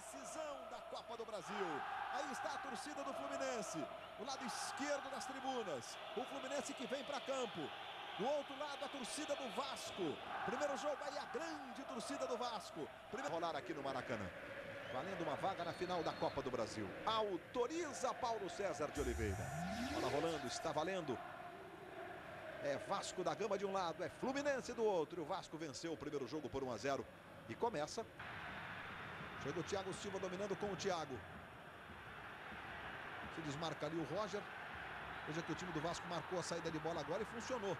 decisão da Copa do Brasil. Aí está a torcida do Fluminense, o lado esquerdo das tribunas. O Fluminense que vem para campo. Do outro lado, a torcida do Vasco. Primeiro jogo aí, a grande torcida do Vasco. Primeiro rolar aqui no Maracanã. Valendo uma vaga na final da Copa do Brasil. Autoriza Paulo César de Oliveira. Bola rolando, está valendo. É Vasco da Gama de um lado, é Fluminense do outro. O Vasco venceu o primeiro jogo por 1 a 0 e começa. Chega o Thiago Silva dominando com o Thiago. Se desmarca ali o Roger. Veja que o time do Vasco marcou a saída de bola agora e funcionou.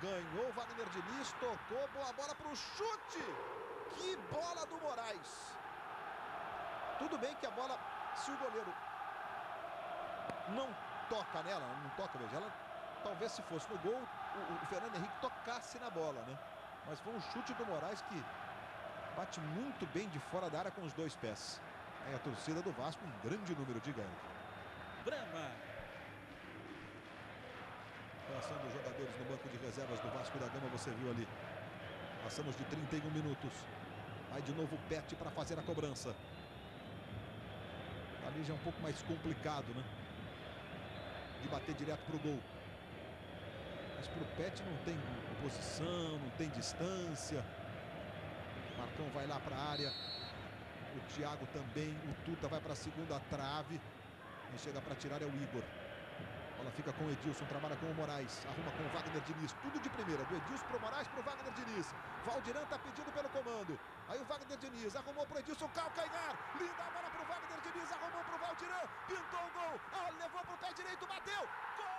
Ganhou Wagner Diniz, tocou, boa bola para o chute. Que bola do Moraes. Tudo bem que a bola, se o goleiro não toca nela, não toca, veja, ela talvez se fosse no gol, o, o Fernando Henrique tocasse na bola, né? Mas foi um chute do Moraes que bate muito bem de fora da área com os dois pés. É a torcida do Vasco, um grande número de ganho. Brama. Passando os jogadores no banco de reservas do Vasco da Gama, você viu ali. Passamos de 31 minutos. Aí de novo o Pet para fazer a cobrança. Ali já é um pouco mais complicado, né? De bater direto para o gol. Mas para o Pet não tem posição, não tem distância. Marcão vai lá para a área. O Thiago também. O Tuta vai para a segunda trave. Quem chega para tirar é o Igor. Bola fica com o Edilson, trabalha com o Moraes, arruma com o Wagner Diniz, tudo de primeira, do Edilson pro Moraes pro Wagner Diniz. Valdiran tá pedindo pelo comando. Aí o Wagner Diniz arrumou pro Edilson, calcanhar, linda a bola pro Wagner Diniz, arrumou pro Valdiran, pintou o gol, ah, levou pro pé direito, bateu, gol!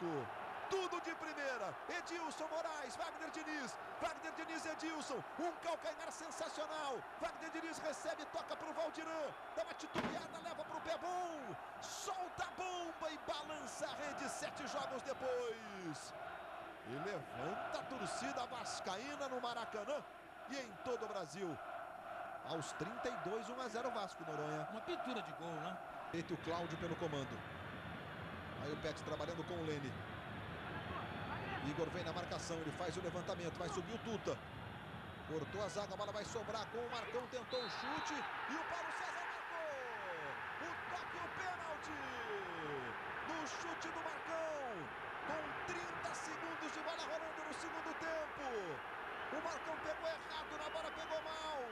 Vasco. Tudo de primeira. Edilson Moraes, Wagner Diniz. Wagner Diniz, Edilson. Um calcanhar sensacional. Wagner Diniz recebe, toca para o Valdiran. Dá uma titubeada, leva para o pé bom. Solta a bomba e balança a rede sete jogos depois. E levanta a torcida vascaína no Maracanã e em todo o Brasil. Aos 32, 1 a 0 Vasco, Noronha. Uma pintura de gol, né? Feito o Cláudio pelo comando. Aí o Pet trabalhando com o Lene. Igor vem na marcação, ele faz o levantamento, vai subir o Tuta. Cortou a zaga, a bola vai sobrar com o Marcão, tentou o chute e o Paulo César marcou. O toque o pênalti no chute do Marcão. Com 30 segundos de bola rolando no segundo tempo. O Marcão pegou errado, na bola pegou mal.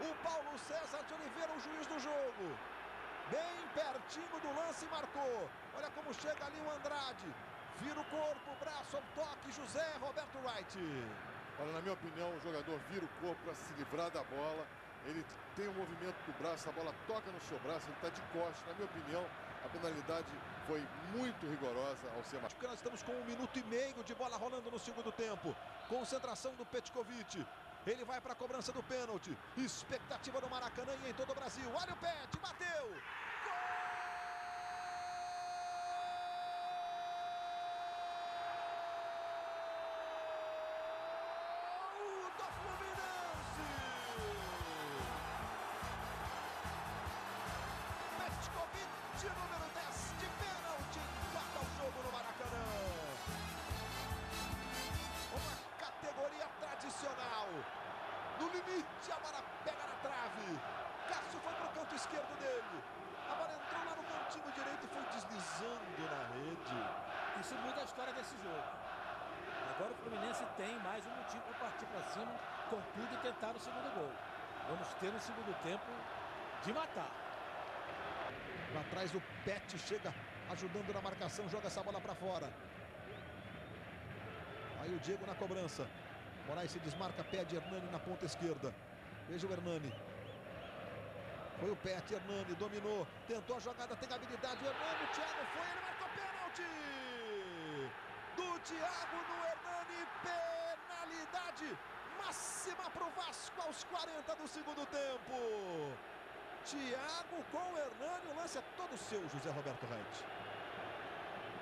O Paulo César de Oliveira, o juiz do jogo. Bem pertinho do lance marcou. Olha como chega ali o Andrade. Vira o corpo, braço, toque, José Roberto Wright. Olha, na minha opinião, o jogador vira o corpo para se livrar da bola. Ele tem o um movimento do braço, a bola toca no seu braço, ele está de costas. Na minha opinião, a penalidade foi muito rigorosa ao ser marcado. Nós estamos com um minuto e meio de bola rolando no segundo tempo. Concentração do Petkovic. Ele vai para a cobrança do pênalti. Expectativa no Maracanã e em todo o Brasil. Olha o Pet, bateu! Gol! Tradicional. No limite, a bola pega na trave. Cássio foi para o canto esquerdo dele. A bola entrou lá no cantinho direito e foi deslizando na rede. Isso muda a história desse jogo. Agora o Fluminense tem mais um motivo para partir para cima com tudo e tentar o segundo gol. Vamos ter um segundo tempo de matar. Lá atrás o Pet chega ajudando na marcação, joga essa bola para fora. Aí o Diego na cobrança. Moraes se desmarca, pede Hernani na ponta esquerda. Veja o Hernani. Foi o Pet, Hernani dominou, tentou a jogada, tem habilidade. O Hernani, o Thiago foi, ele marcou pênalti! Do Thiago no Hernani, penalidade máxima para o Vasco aos 40 do segundo tempo. Thiago com o Hernani, o lance é todo seu, José Roberto Reit.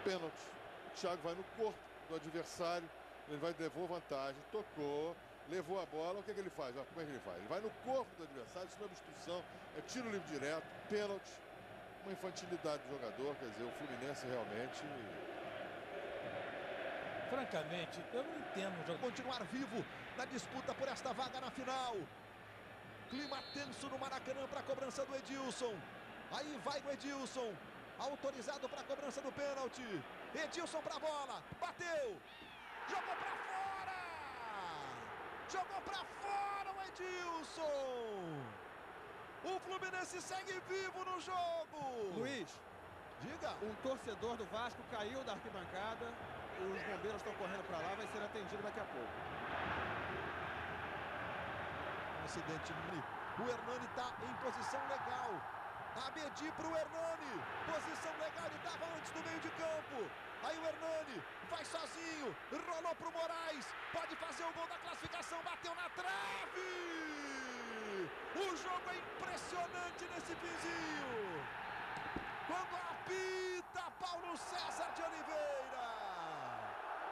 Pênalti. O Thiago vai no corpo do adversário, ele vai levou vantagem, tocou, levou a bola, o que, é que ele faz? Ó, como é que ele faz? Ele vai no corpo do adversário, isso não é obstrução, é tiro livre direto, pênalti, uma infantilidade do jogador, quer dizer, o Fluminense realmente Francamente, eu não entendo o jogo. Continuar vivo na disputa por esta vaga na final. Clima tenso no Maracanã para a cobrança do Edilson. Aí vai o Edilson. Autorizado para a cobrança do pênalti. Edilson para a bola. Bateu. Jogou para fora. Jogou para fora o Edilson. O Fluminense segue vivo no jogo. Luiz, Diga. um torcedor do Vasco caiu da arquibancada. Os bombeiros estão correndo para lá, vai ser atendido daqui a pouco. Um acidente O Hernani está em posição legal. Abedi para o Hernani. Posição legal, ele estava antes do meio de campo. Aí o Hernani vai sozinho. Rolou para o Moraes. Pode fazer o gol da classificação. Bateu na trave. O jogo é impressionante nesse finzinho. Quando apita Paulo César de Oliveira.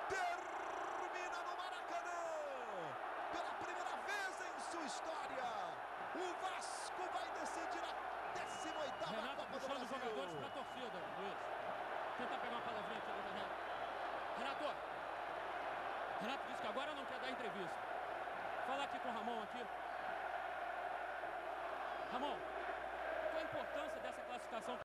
Termina no Maracanã. Pela primeira vez em sua história. O Vasco vai decidir a 18ª Renato Copa do puxando os jogadores Brasil. para a torcida, Luiz. Tenta pegar uma palavrinha aqui do Renato. Renato! Renato disse que agora não quer dar entrevista. Fala aqui com o Ramon aqui. Ramon, qual a importância dessa classificação